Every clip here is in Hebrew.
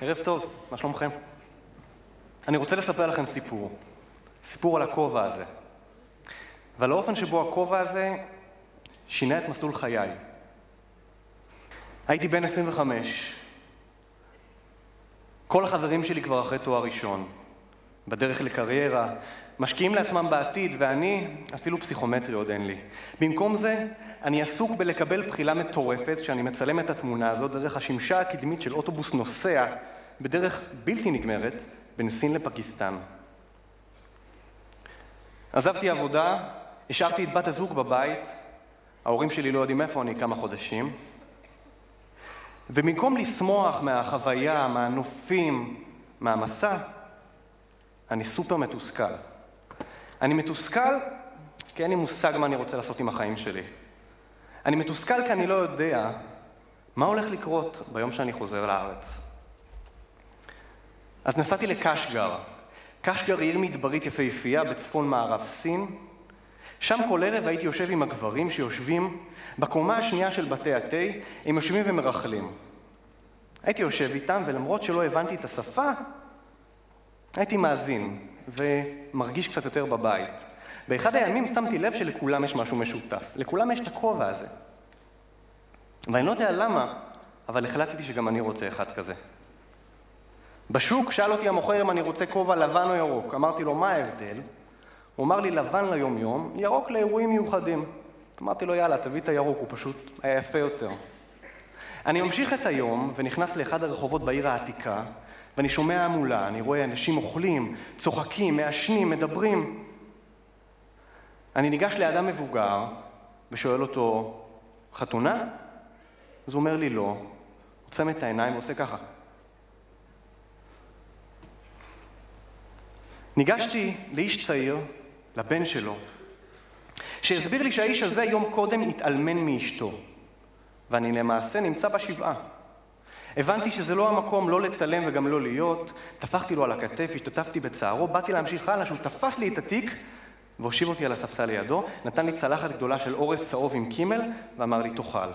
ערב טוב, מה שלומכם? אני רוצה לספר לכם סיפור. סיפור על הכובע הזה. ועל האופן שבו הכובע הזה שינה את מסלול חיי. הייתי בן 25. כל החברים שלי כבר אחרי תואר ראשון, בדרך לקריירה, משקיעים לעצמם בעתיד, ואני, אפילו פסיכומטרי עוד אין לי. במקום זה, אני עסוק בלקבל בחילה מטורפת כשאני מצלם את התמונה הזאת דרך השמשה הקדמית של אוטובוס נוסע בדרך בלתי נגמרת בין סין לפקיסטן. עזבתי עבודה, השארתי את בת הזוג בבית, ההורים שלי לא יודעים איפה אני כמה חודשים, ובמקום לשמוח מהחוויה, מהנופים, מהמסע, אני סופר מתוסכל. אני מתוסכל כי אין לי מושג מה אני רוצה לעשות עם החיים שלי. אני מתוסכל כי אני לא יודע מה הולך לקרות ביום שאני חוזר לארץ. אז נסעתי לקשגר. קשגר היא עיר מדברית יפהפייה בצפון מערב סין. שם כל ערב הייתי יושב עם הגברים שיושבים בקומה השנייה של בתי התה, הם יושבים ומרכלים. הייתי יושב איתם, ולמרות שלא הבנתי את השפה, הייתי מאזין ומרגיש קצת יותר בבית. באחד הימים שמתי לב שלכולם יש משהו משותף. לכולם יש את הכובע הזה. ואני לא יודע למה, אבל החלטתי שגם אני רוצה אחד כזה. בשוק שאל אותי המוכר אם אני רוצה כובע לבן או ירוק. אמרתי לו, מה ההבדל? הוא אמר לי, לבן ליום-יום, ירוק לאירועים מיוחדים. אמרתי לו, יאללה, תביא את הירוק, הוא פשוט היה יפה יותר. אני ממשיך את היום ונכנס לאחד הרחובות בעיר העתיקה, ואני שומע המולה, אני רואה אנשים אוכלים, צוחקים, מעשנים, מדברים. אני ניגש לאדם מבוגר ושואל אותו, חתונה? אז הוא אומר לי לא, עוצם את העיניים ועושה ככה. ניגשתי לאיש צעיר, לבן שלו, שהסביר לי שהאיש הזה יום קודם התאלמן מאשתו, ואני למעשה נמצא בשבעה. הבנתי שזה לא המקום לא לצלם וגם לא להיות, טפחתי לו על הכתף, השתתפתי בצערו, באתי להמשיך הלאה, שהוא תפס לי את התיק והושיב אותי על הספסל לידו, נתן לי צלחת גדולה של אורז צהוב עם קימל ואמר לי תאכל.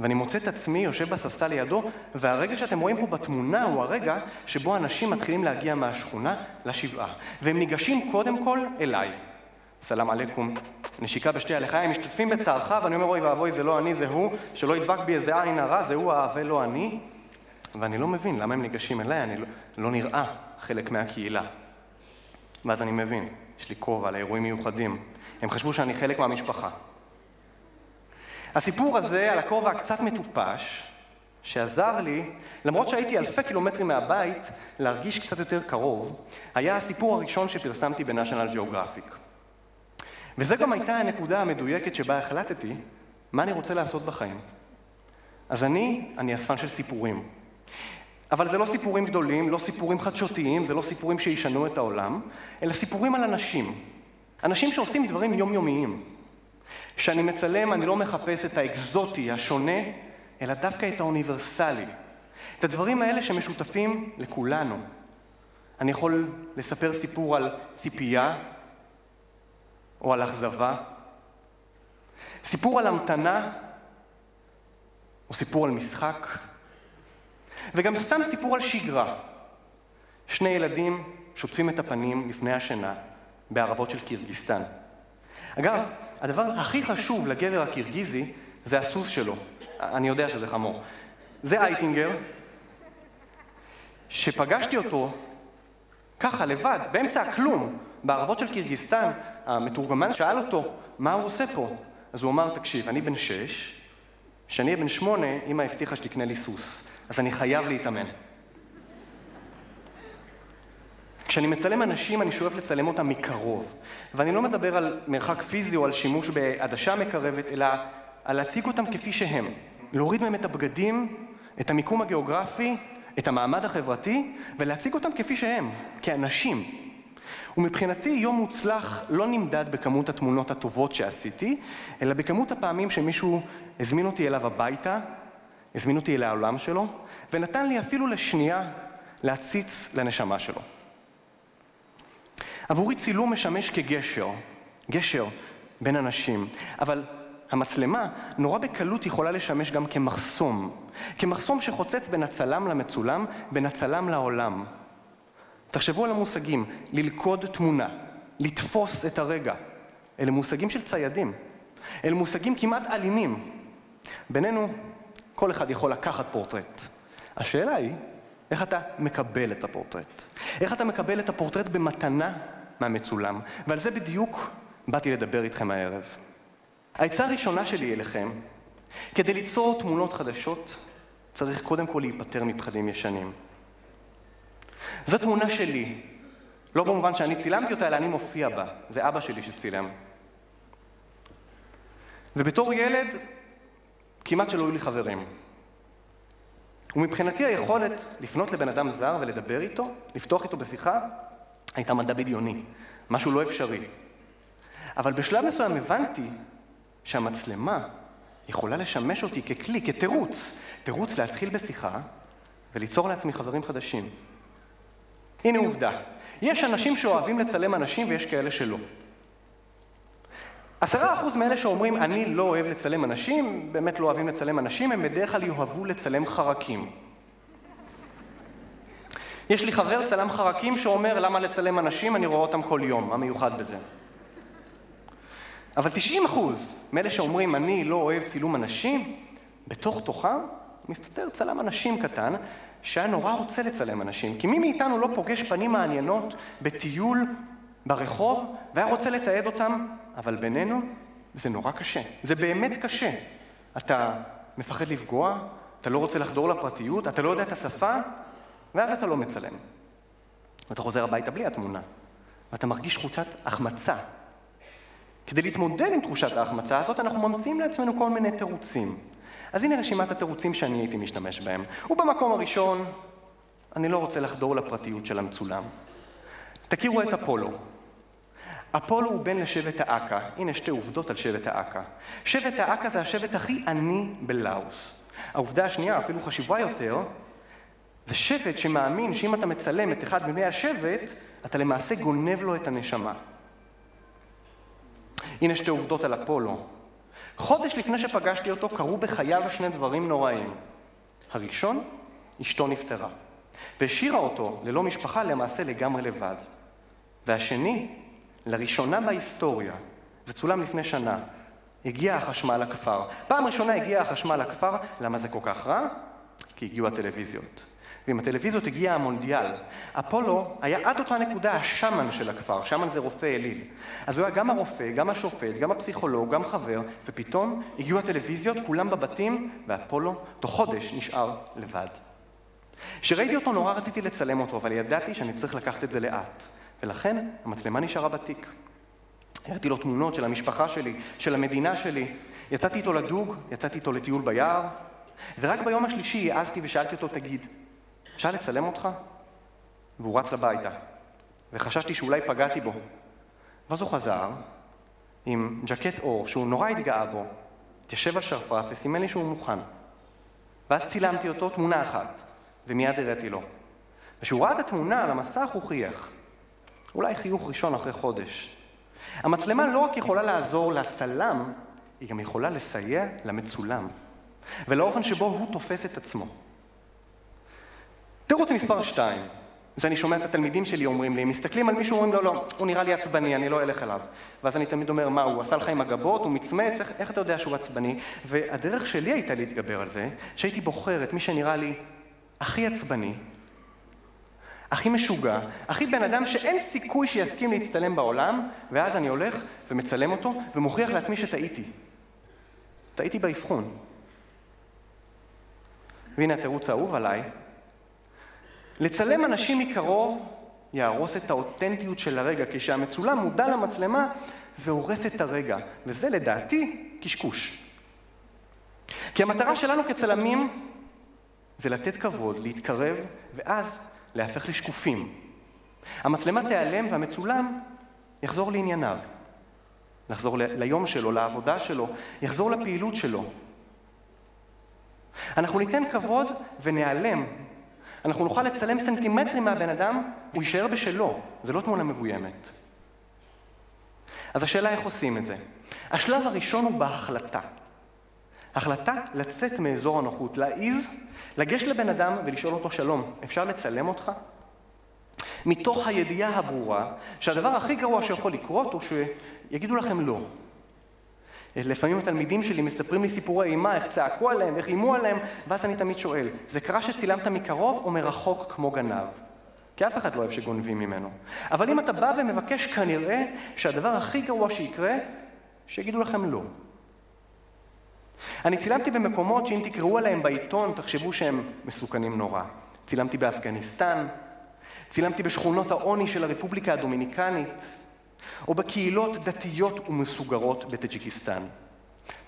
ואני מוצא את עצמי יושב בספסל לידו, והרגע שאתם רואים פה בתמונה הוא הרגע שבו אנשים מתחילים להגיע מהשכונה לשבעה. והם ניגשים קודם כל אליי. סלאם עליכום, נשיקה בשתי הלחיים, משתתפים בצערך, ואני אומר, אוי ואבוי, זה לא אני, זה הוא, שלא ידבק בי איזה עין הרע, זה הוא האהבה, לא אני. ואני לא מבין למה הם ניגשים אליי, אני לא, לא נראה חלק מהקהילה. ואז אני מבין, יש לי כובע לאירועים מיוחדים. הם חשבו שאני חלק מהמשפחה. הסיפור הזה על הכובע הקצת מטופש, שעזר לי, למרות שהייתי אלפי קילומטרים מהבית, להרגיש קצת יותר קרוב, היה הסיפור הראשון שפרסמתי בניישנל ג'אוגרפיק. וזו גם הייתה הנקודה המדויקת שבה החלטתי מה אני רוצה לעשות בחיים. אז אני, אני אספן של סיפורים. אבל זה לא סיפורים גדולים, לא סיפורים חדשותיים, זה לא סיפורים שישנו את העולם, אלא סיפורים על אנשים. אנשים שעושים דברים יומיומיים. כשאני מצלם אני לא מחפש את האקזוטי, השונה, אלא דווקא את האוניברסלי. את הדברים האלה שמשותפים לכולנו. אני יכול לספר סיפור על ציפייה, או על אכזבה, סיפור על המתנה, או סיפור על משחק, וגם סתם סיפור על שגרה. שני ילדים שוטפים את הפנים לפני השינה בערבות של קירגיסטן. אגב, הדבר הכי חשוב לגבר הקירגיזי זה הסוס שלו. אני יודע שזה חמור. זה אייטינגר, שפגשתי אותו ככה, לבד, באמצע הכלום, בערבות של קירגיסטן, המתורגמן שאל אותו, מה הוא עושה פה? אז הוא אמר, תקשיב, אני בן שש, כשאני אהיה בן שמונה, אמא הבטיחה שתקנה לי סוס, אז אני חייב להתאמן. כשאני מצלם אנשים, אני שואף לצלם אותם מקרוב. ואני לא מדבר על מרחק פיזי או על שימוש בעדשה מקרבת, אלא על להציג אותם כפי שהם. להוריד מהם את הבגדים, את המיקום הגיאוגרפי, את המעמד החברתי, ולהציג אותם כפי שהם, כאנשים. ומבחינתי יום מוצלח לא נמדד בכמות התמונות הטובות שעשיתי, אלא בכמות הפעמים שמישהו הזמין אותי אליו הביתה, הזמין אותי אל העולם שלו, ונתן לי אפילו לשנייה להציץ לנשמה שלו. עבורי צילום משמש כגשר, גשר בין אנשים, אבל המצלמה נורא בקלות יכולה לשמש גם כמחסום. כמחסום שחוצץ בין הצלם למצולם, בין הצלם לעולם. תחשבו על המושגים, ללכוד תמונה, לתפוס את הרגע. אלה מושגים של ציידים. אלה מושגים כמעט אלימים. בינינו, כל אחד יכול לקחת פורטרט. השאלה היא, איך אתה מקבל את הפורטרט? איך אתה מקבל את הפורטרט במתנה מהמצולם? ועל זה בדיוק באתי לדבר איתכם הערב. העצה הראשונה שלי אליכם, כדי ליצור תמונות חדשות, צריך קודם כל להיפטר מפחדים ישנים. זו תמונה שלי, לא במובן שאני צילמתי אותה, אלא אני מופיע בה. זה אבא שלי שצילם. ובתור ילד, כמעט שלא היו לי חברים. ומבחינתי היכולת לפנות לבן אדם זר ולדבר איתו, לפתוח איתו בשיחה, הייתה מדע בדיוני, משהו לא אפשרי. אבל בשלב מסוים הבנתי שהמצלמה יכולה לשמש אותי ככלי, כתירוץ, תירוץ להתחיל בשיחה וליצור לעצמי חברים חדשים. הנה עובדה, יש אנשים שאוהבים לצלם אנשים ויש כאלה שלא. עשרה אחוז מאלה שאומרים אני לא אוהב לצלם אנשים, באמת לא אוהבים לצלם אנשים, הם בדרך כלל יאהבו לצלם חרקים. יש לי חבר צלם חרקים שאומר למה לצלם אנשים, אני רואה אותם כל יום, מה מיוחד בזה? אבל 90 אחוז מאלה שאומרים אני לא אוהב צילום אנשים, בתוך תוכם מסתתר צלם אנשים קטן שהיה נורא רוצה לצלם אנשים. כי מי מאיתנו לא פוגש פנים מעניינות בטיול ברחוב והיה רוצה לתעד אותם, אבל בינינו זה נורא קשה. זה באמת קשה. אתה מפחד לפגוע, אתה לא רוצה לחדור לפרטיות, אתה לא יודע את השפה, ואז אתה לא מצלם. ואתה חוזר הביתה בלי התמונה. ואתה מרגיש תחושת החמצה. כדי להתמודד עם תחושת ההחמצה הזאת, אנחנו ממציאים לעצמנו כל מיני תירוצים. אז הנה רשימת התירוצים שאני הייתי משתמש בהם. ובמקום הראשון, אני לא רוצה לחדור לפרטיות של המצולם. תכירו את אפולו. אפולו הוא בן לשבט האקה. הנה שתי עובדות על שבט האקה. שבט האקה זה השבט הכי עני בלאוס. העובדה השנייה, אפילו חשיבה יותר, זה שבט שמאמין שאם אתה מצלם את אחד מבני השבט, אתה למעשה גונב לו את הנשמה. הנה שתי עובדות על אפולו. חודש לפני שפגשתי אותו קרו בחייו שני דברים נוראים. הראשון, אשתו נפטרה, והשאירה אותו ללא משפחה למעשה לגמרי לבד. והשני, לראשונה בהיסטוריה, זה צולם לפני שנה, הגיע החשמל לכפר. פעם ראשונה הגיע החשמל לכפר, למה זה כל כך רע? כי הגיעו הטלוויזיות. ועם הטלוויזיות הגיע המונדיאל. אפולו היה עד אותה נקודה השמן של הכפר, שמן זה רופא אליל. אז הוא היה גם הרופא, גם השופט, גם הפסיכולוג, גם חבר, ופתאום הגיעו הטלוויזיות, כולם בבתים, ואפולו תוך חודש נשאר לבד. כשראיתי אותו נורא רציתי לצלם אותו, אבל ידעתי שאני צריך לקחת את זה לאט. ולכן המצלמה נשארה בתיק. הראיתי לו תמונות של המשפחה שלי, של המדינה שלי. יצאתי איתו לדוג, יצאתי איתו לטיול ביער, ורק ביום השלישי העזתי ושאלתי אותו, תגיד, אפשר לצלם אותך? והוא רץ לביתה, וחששתי שאולי פגעתי בו. ואז הוא חזר עם ג'קט אור שהוא נורא התגאה בו, התיישב על שרפרף וסימן לי שהוא מוכן. ואז צילמתי אותו תמונה אחת, ומיד הראתי לו. וכשהוא ראה את התמונה על המסך הוא חייך. אולי חיוך ראשון אחרי חודש. המצלמה לא רק יכולה לעזור לצלם, היא גם יכולה לסייע למצולם, ולאופן שבו הוא תופס את עצמו. תירוץ מספר שתיים, זה אני שומע את התלמידים שלי אומרים לי, הם מסתכלים על מישהו ואומרים לו, לא, לא, הוא נראה לי עצבני, אני לא אלך אליו. ואז אני תמיד אומר, מה, הוא עשה לך עם הגבות, הוא מצמץ, איך, איך אתה יודע שהוא עצבני? והדרך שלי הייתה להתגבר על זה, שהייתי בוחר את מי שנראה לי הכי עצבני, הכי משוגע, הכי בן אדם שאין סיכוי שיסכים להצטלם בעולם, ואז אני הולך ומצלם אותו ומוכיח לעצמי שטעיתי. טעיתי באבחון. והנה התירוץ האהוב עליי, לצלם אנשים מקרוב יהרוס את האותנטיות של הרגע, כשהמצולם מודע למצלמה זה הורס את הרגע, וזה לדעתי קשקוש. כי המטרה שלנו כצלמים זה לתת כבוד, להתקרב, ואז להפך לשקופים. המצלמה תיעלם והמצולם יחזור לענייניו. לחזור ליום שלו, לעבודה שלו, יחזור לפעילות שלו. אנחנו ניתן כבוד ונעלם אנחנו נוכל לצלם סנטימטרים מהבן אדם, הוא יישאר בשלו, זה לא תמונה מבוימת. אז השאלה איך עושים את זה. השלב הראשון הוא בהחלטה. החלטה לצאת מאזור הנוחות, להעיז, לגשת לבן אדם ולשאול אותו שלום, אפשר לצלם אותך? מתוך הידיעה הברורה שהדבר הכי גרוע שיכול לקרות הוא שיגידו לכם לא. לפעמים התלמידים שלי מספרים לי סיפורי אימה, איך צעקו עליהם, איך איימו עליהם, ואז אני תמיד שואל, זה קרה שצילמת מקרוב או מרחוק כמו גנב? כי אף אחד לא אוהב שגונבים ממנו. אבל אם אתה בא ומבקש, כנראה שהדבר הכי גרוע שיקרה, שיגידו לכם לא. אני צילמתי במקומות שאם תקראו עליהם בעיתון, תחשבו שהם מסוכנים נורא. צילמתי באפגניסטן, צילמתי בשכונות העוני של הרפובליקה הדומיניקנית, או בקהילות דתיות ומסוגרות בטג'יקיסטן.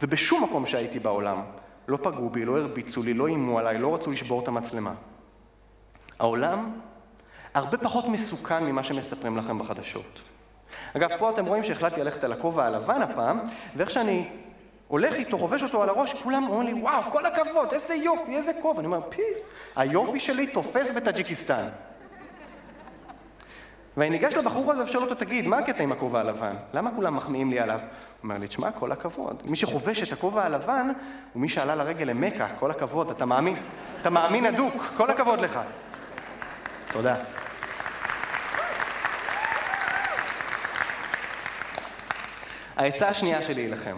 ובשום מקום שהייתי בעולם לא פגעו בי, לא הרביצו לי, לא איימו עליי, לא רצו לשבור את המצלמה. העולם הרבה פחות מסוכן ממה שמספרים לכם בחדשות. אגב, פה אתם רואים שהחלטתי ללכת על הכובע הלבן הפעם, ואיך שאני הולך איתו, חובש אותו על הראש, כולם אומרים לי, וואו, כל הכבוד, איזה יופי, איזה כובע. אני אומר, פי, היופי שלי תופס בטאג'יקיסטן. ואני ניגש לבחור הזה ושואל אותו, תגיד, מה הקטע עם הכובע הלבן? למה כולם מחמיאים לי עליו? הוא אומר לי, תשמע, כל הכבוד. מי שחובש את הכובע הלבן הוא מי שעלה לרגל למכה, כל הכבוד, אתה מאמין, אתה מאמין הדוק, כל הכבוד לך. תודה. העצה השנייה שלי היא לכם,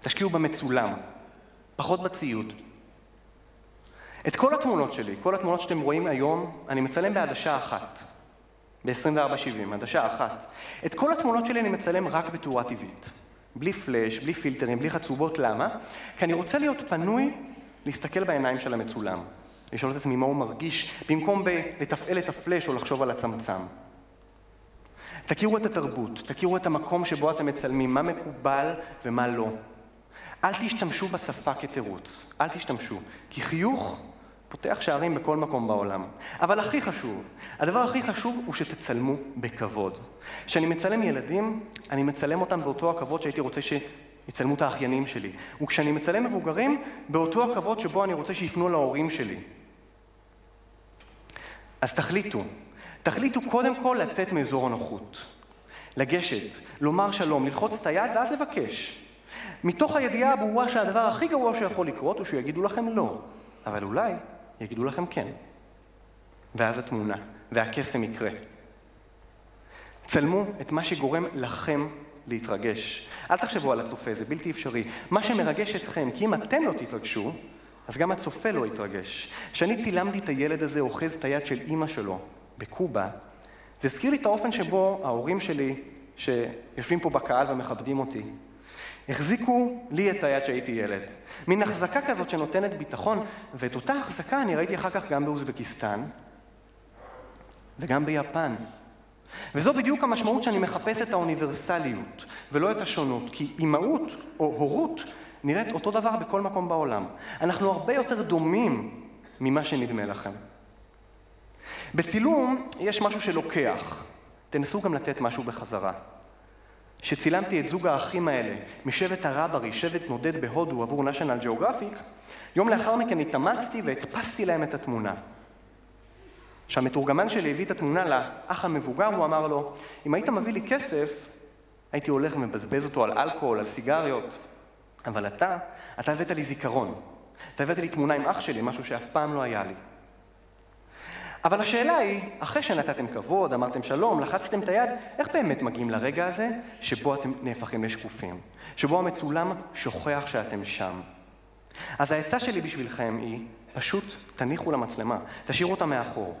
תשקיעו במצולם, פחות בציוד. את כל התמונות שלי, כל התמונות שאתם רואים היום, אני מצלם בעדשה אחת. ב-2470, עדשה אחת. את כל התמונות שלי אני מצלם רק בתאורה טבעית. בלי פלאש, בלי פילטרים, בלי חצובות, למה? כי אני רוצה להיות פנוי להסתכל בעיניים של המצולם. לשאול את עצמי מה הוא מרגיש, במקום ב- לתפעל את הפלאש או לחשוב על הצמצם. תכירו את התרבות, תכירו את המקום שבו אתם מצלמים, מה מקובל ומה לא. אל תשתמשו בשפה כתירוץ, אל תשתמשו, כי חיוך פותח שערים בכל מקום בעולם. אבל הכי חשוב, הדבר הכי חשוב הוא שתצלמו בכבוד. כשאני מצלם ילדים, אני מצלם אותם באותו הכבוד שהייתי רוצה שיצלמו את האחיינים שלי. וכשאני מצלם מבוגרים, באותו הכבוד שבו אני רוצה שיפנו להורים שלי. אז תחליטו, תחליטו קודם כל לצאת מאזור הנוחות. לגשת, לומר שלום, ללחוץ את היד ואז לבקש. מתוך הידיעה הברורה שהדבר הכי גרוע שיכול לקרות הוא שיגידו לכם לא, אבל אולי יגידו לכם כן. ואז התמונה, והקסם יקרה. צלמו את מה שגורם לכם להתרגש. אל תחשבו על הצופה, זה בלתי אפשרי. מה שמרגש אתכם, כי אם אתם לא תתרגשו, אז גם הצופה לא יתרגש. כשאני צילמתי את הילד הזה אוחז את היד של אימא שלו בקובה, זה הזכיר לי את האופן שבו ההורים שלי, שיושבים פה בקהל ומכבדים אותי, החזיקו לי את היד שהייתי ילד. מין החזקה כזאת שנותנת ביטחון, ואת אותה החזקה אני ראיתי אחר כך גם באוזבקיסטן וגם ביפן. וזו בדיוק המשמעות שאני מחפש את האוניברסליות, ולא את השונות, כי אימהות או הורות נראית אותו דבר בכל מקום בעולם. אנחנו הרבה יותר דומים ממה שנדמה לכם. בצילום יש משהו שלוקח, תנסו גם לתת משהו בחזרה. כשצילמתי את זוג האחים האלה משבט הרברי, שבט נודד בהודו עבור national geographic, יום לאחר מכן התאמצתי והדפסתי להם את התמונה. כשהמתורגמן שלי הביא את התמונה לאח המבוגר, הוא אמר לו, אם היית מביא לי כסף, הייתי הולך ומבזבז אותו על אלכוהול, על סיגריות, אבל אתה, אתה הבאת לי זיכרון. אתה הבאת לי תמונה עם אח שלי, משהו שאף פעם לא היה לי. אבל השאלה היא, אחרי שנתתם כבוד, אמרתם שלום, לחצתם את היד, איך באמת מגיעים לרגע הזה שבו אתם נהפכים לשקופים? שבו המצולם שוכח שאתם שם. אז העצה שלי בשבילכם היא, פשוט תניחו למצלמה, תשאירו אותה מאחור.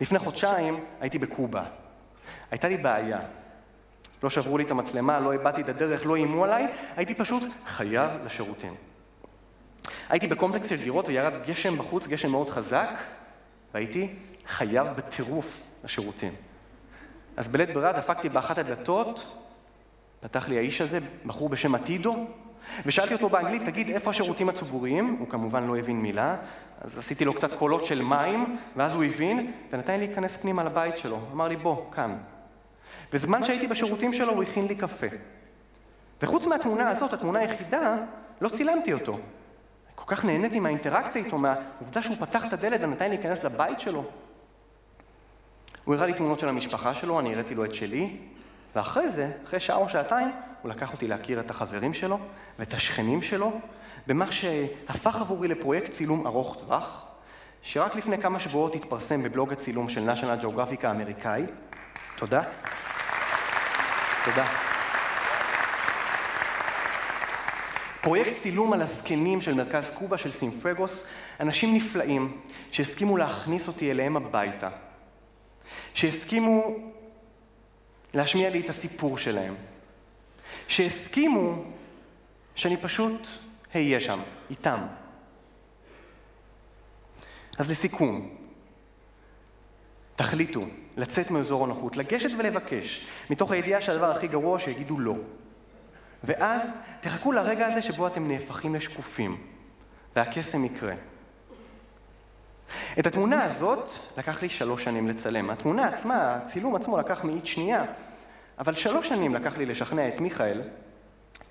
לפני חודשיים הייתי בקובה. הייתה לי בעיה. לא שברו לי את המצלמה, לא איבדתי את הדרך, לא איימו עליי, הייתי פשוט חייב לשירותים. הייתי בקומפלקס של דירות וירד גשם בחוץ, גשם מאוד חזק, והייתי חייב בטירוף לשירותים. אז בלית ברירה דפקתי באחת הדלתות, פתח לי האיש הזה, בחור בשם עתידו, ושאלתי אותו באנגלית, תגיד, איפה השירותים הציבוריים? הוא כמובן לא הבין מילה, אז עשיתי לו קצת קולות של מים, ואז הוא הבין, ונתן לי להיכנס פנימה לבית שלו. אמר לי, בוא, כאן. בזמן שהייתי בשירותים שלו, הוא הכין לי קפה. וחוץ מהתמונה הזאת, התמונה היחידה, לא צילמתי אותו. כל כך נהניתי מהאינטראקציה איתו, מהעובדה שהוא פתח את הדלת ונתן להיכנס לבית שלו. הוא הראה לי תמונות של המשפחה שלו, אני הראיתי לו את שלי, ואחרי זה, אחרי שעה או שעתיים, הוא לקח אותי להכיר את החברים שלו ואת השכנים שלו, במה שהפך עבורי לפרויקט צילום ארוך טווח, שרק לפני כמה שבועות התפרסם בבלוג הצילום של national geographic האמריקאי. תודה. תודה. פרויקט צילום על הזקנים של מרכז קובה של סימפרגוס, אנשים נפלאים שהסכימו להכניס אותי אליהם הביתה, שהסכימו להשמיע לי את הסיפור שלהם, שהסכימו שאני פשוט אהיה שם, איתם. אז לסיכום, תחליטו לצאת מאזור הנוחות, לגשת ולבקש, מתוך הידיעה שהדבר הכי גרוע שיגידו לא. ואז תחכו לרגע הזה שבו אתם נהפכים לשקופים, והקסם יקרה. את התמונה הזאת לקח לי שלוש שנים לצלם. התמונה עצמה, הצילום עצמו לקח מאית שנייה, אבל שלוש שנים לקח לי לשכנע את מיכאל,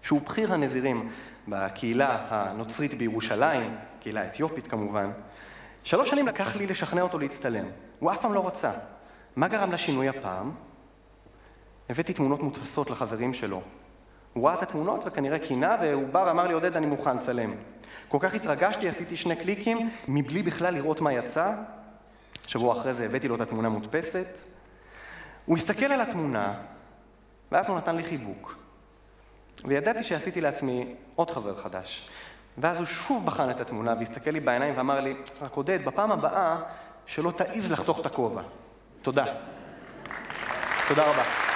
שהוא בכיר הנזירים בקהילה הנוצרית בירושלים, קהילה אתיופית כמובן, שלוש שנים לקח לי לשכנע אותו להצטלם. הוא אף פעם לא רצה. מה גרם לשינוי הפעם? הבאתי תמונות מודפסות לחברים שלו. הוא ראה את התמונות וכנראה קינה, והוא בא ואמר לי, עודד, אני מוכן, צלם. כל כך התרגשתי, עשיתי שני קליקים, מבלי בכלל לראות מה יצא. שבוע אחרי זה הבאתי לו את התמונה מודפסת. הוא הסתכל על התמונה, ואז הוא נתן לי חיבוק. וידעתי שעשיתי לעצמי עוד חבר חדש. ואז הוא שוב בחן את התמונה והסתכל לי בעיניים ואמר לי, רק עודד, בפעם הבאה שלא תעז לחתוך את הכובע. תודה. תודה רבה.